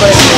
por eso.